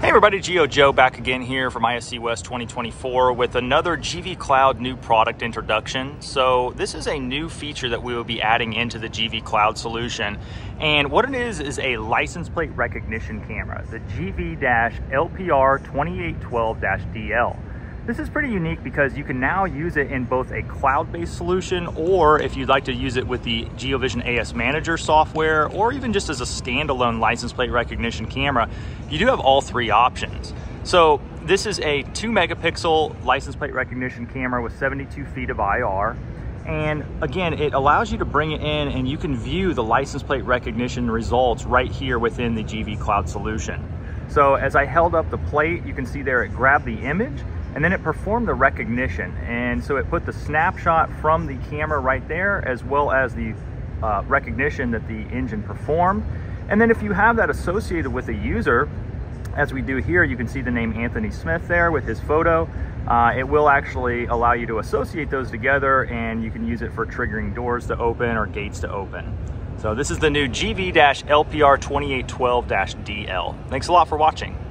Hey everybody, Geo Joe back again here from ISC West 2024 with another GV Cloud new product introduction. So this is a new feature that we will be adding into the GV Cloud solution. And what it is, is a license plate recognition camera, the GV-LPR2812-DL. This is pretty unique because you can now use it in both a cloud-based solution or if you'd like to use it with the GeoVision AS Manager software or even just as a standalone license plate recognition camera, you do have all three options. So this is a two megapixel license plate recognition camera with 72 feet of IR. And again, it allows you to bring it in and you can view the license plate recognition results right here within the GV Cloud solution. So as I held up the plate, you can see there it grabbed the image and then it performed the recognition. And so it put the snapshot from the camera right there, as well as the uh, recognition that the engine performed. And then if you have that associated with a user, as we do here, you can see the name Anthony Smith there with his photo. Uh, it will actually allow you to associate those together and you can use it for triggering doors to open or gates to open. So this is the new GV-LPR2812-DL. Thanks a lot for watching.